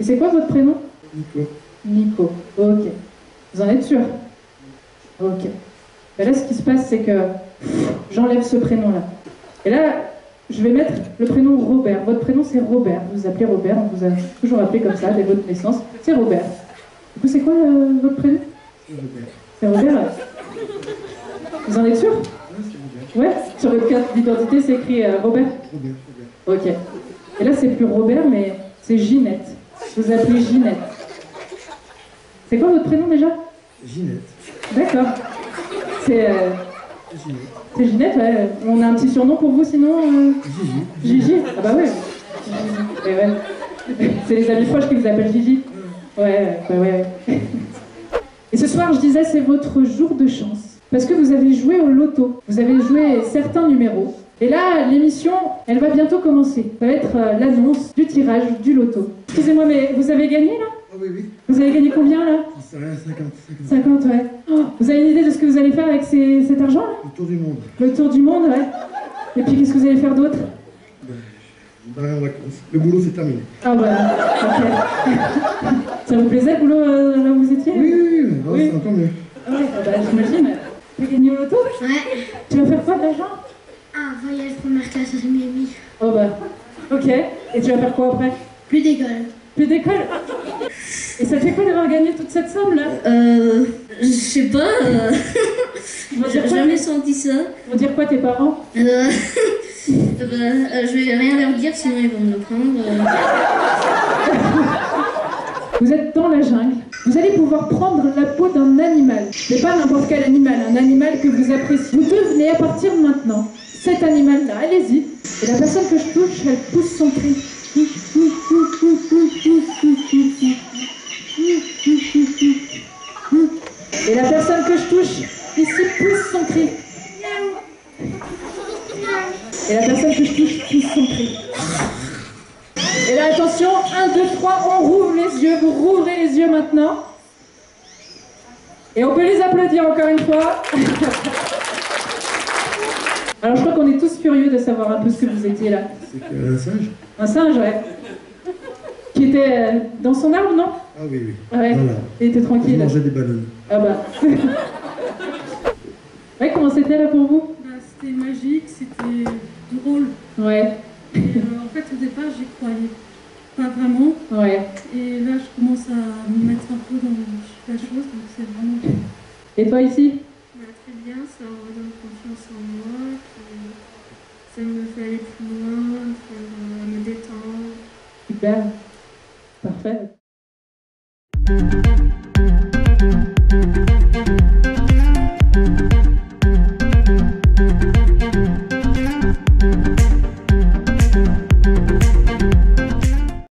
Et c'est quoi votre prénom Nico. Nico. Ok. Vous en êtes sûr Ok. Ben là, ce qui se passe, c'est que j'enlève ce prénom-là. Et là, je vais mettre le prénom Robert. Votre prénom, c'est Robert. Vous vous appelez Robert, on vous a toujours appelé comme ça dès votre naissance. C'est Robert. Du coup, c'est quoi euh, votre prénom Robert. C'est Robert. Vous en êtes sûr Ouais, c'est Sur votre carte d'identité, c'est écrit euh, Robert Robert, Robert. Ok. Et là, c'est plus Robert, mais c'est Ginette. Vous vous appelez Ginette. C'est quoi votre prénom déjà? Ginette. D'accord. C'est euh, Ginette. c'est Ginette, ouais. On a un petit surnom pour vous sinon euh, Gigi. Gigi Ah bah ouais. Gigi. Ouais. C'est les amis proches qui vous appellent Gigi Ouais, ouais, ouais. ouais. Et ce soir, je disais, c'est votre jour de chance. Parce que vous avez joué au loto. Vous avez joué certains numéros. Et là, l'émission, elle va bientôt commencer. Ça va être euh, l'annonce du tirage du loto. Excusez-moi, mais vous avez gagné là? Ah oui, oui. Vous avez gagné combien là? Il serait à 50. 50. 50, ouais. Oh, vous avez une idée de ce que vous allez faire avec ces- cet argent là? Le tour du monde. Le tour du monde, ouais. Et puis qu'est-ce que vous allez faire d'autre? Ben, je vais en vacances. Le boulot, c'est terminé. Ah bah, ok. Ça vous plaisait le boulot euh, là où vous étiez? Oui, oui, oui. mais Oui. C'est encore mieux. Ah ouais, ah bah, j'imagine. Tu as gagné au loto? Ouais. Tu vas faire quoi de l'argent Un voyage première classe à Miami. Oh bah, ok. Et tu vas faire quoi après? Plus d'école. Plus d'école? Et ça te fait quoi d'avoir gagné toute cette somme là? Euh, je sais pas, euh, Ils vont dire j'ai jamais senti ça. ils vont dire quoi tes parents? Euh, euh, bah, euh, je vais rien leur dire sinon ils vont me le prendre. euh. Vous êtes dans la jungle. Vous allez pouvoir prendre la peau d'un animal. Mais pas n'importe quel animal, un animal que vous appréciez. Vous devenez à partir de maintenant cet animal-là. Allez-y. Et la personne que je touche, elle pousse son cri. Et la personne que je touche, ici, pousse son cri. Et la personne que je touche, pousse son cri. Et là, attention, 1, 2, 3, on rouvre les yeux, vous rouvrez les yeux maintenant. Et on peut les applaudir encore une fois. Alors, je crois qu'on est tous curieux de savoir un peu ce que vous étiez là. C'est qu'un singe Un singe, ouais. Qui était euh, dans son arbre, non? Ah oui, oui. Ouais. Voilà. Il était Il tranquille. mangeait des bananes. Ah bah. ouais, comment c'était là pour vous? Bah, c'était magique, c'était drôle. Ouais, Et euh, en fait, au départ, j'y croyais pas vraiment. ouais. Et là, je commence à me mettre un peu dans la chose, donc c'est vraiment. Et toi ici? Bah, très bien, ça redonne confiance en moi, ça me fait aller plus loin, euh, me détendre. Super.